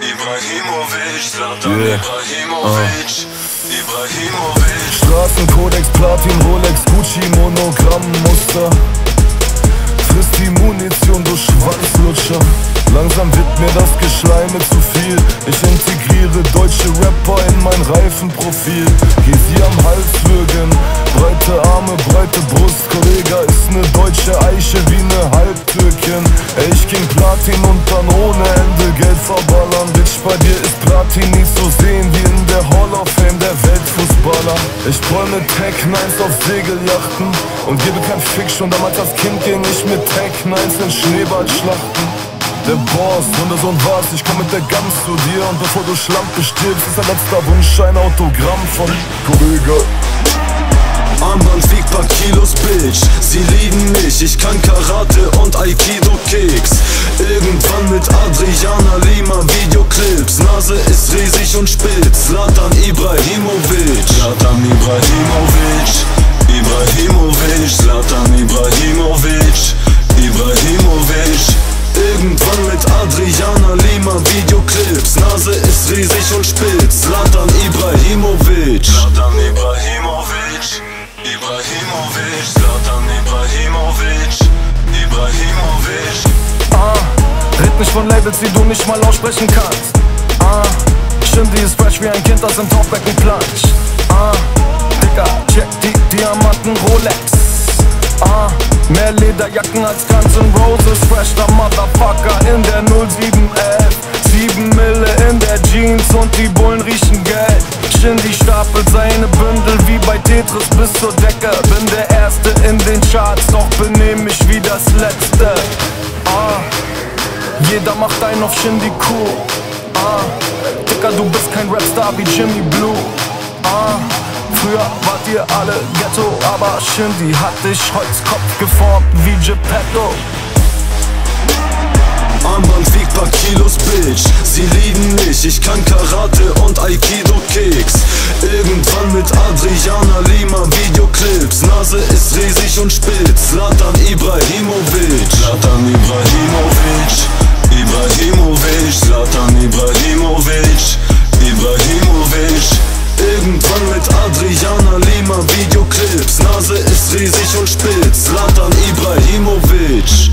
Ibrahimovic, Zlatan yeah. Ibrahimovic, uh. Ibrahimovic. Straßenkodex, Platin, Rolex, Gucci, Monogramm, Muster. Frisst die Munition, du Schwanzlutscher. Langsam wird mir das Geschleime zu viel. Ich integriere deutsche Rapper in mein Reifenprofil. Geh sie am Hals würgen, breite Arme, breite Brust. Kollege ist Ich träume Tech Nines auf Segelyachten und gebe kein Fick. Schon damals als Kind ging ich mit Tech Nines in Schneeballschlachten. Der Boss, Wundersohn was, ich komm mit der Gans zu dir Und bevor du Schlampe stirbst, ist dein letzter Wunsch ein Autogramm von Kollege Armband wiegt paar Kilos, Bitch. Sie lieben mich, ich kann Karate und Aikido Kicks Irgendwann mit Adriana Lima Videoclips. Nase ist riesig und spitz. Latan spitz Latan Ibrahimovic. Latan Ibrahimovic Ibrahimovic Latan Ibrahimovic Ibrahimovic. Ah, red nicht von Labels, die du nicht mal aussprechen kannst. Ah, Shindy ist fresh wie ein Kind, das im Tauchbecken planscht Ah, Digga, check die Diamanten Rolex. Ah, mehr Lederjacken als Guns N' Roses Fresh der Motherfucker Geld Shindy stapelt seine Bündel wie bei Tetris bis zur Decke. Bin der Erste in den Charts, doch benehm mich wie das Letzte. Ah, jeder macht einen auf Shindy cool. Ah, Dicker, du bist kein Rapstar wie Jimmy Blue. Ah Früher wart ihr alle Ghetto, aber Shindy hat dich Holzkopf geformt wie Geppetto. Armband wiegt paar Kilos, Bitch. Sie lieben mich, ich kann Karate und Aikido Irgendwann mit Adriana Lima Videoclips. Nase ist riesig und spitz. Latan Ibrahimovic. Latan Ibrahimovic. Ibrahimovic. Latan Ibrahimovic. Ibrahimovic. Irgendwann mit Adriana Lima Videoclips. Nase ist riesig und spitz. Latan Ibrahimovic